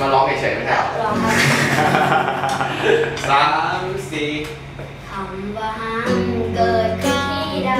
มาร้องเฉยๆไม่ได้หรอร้องครัสามสี่คำว่าห้ามเกิดขึ้นที่ใด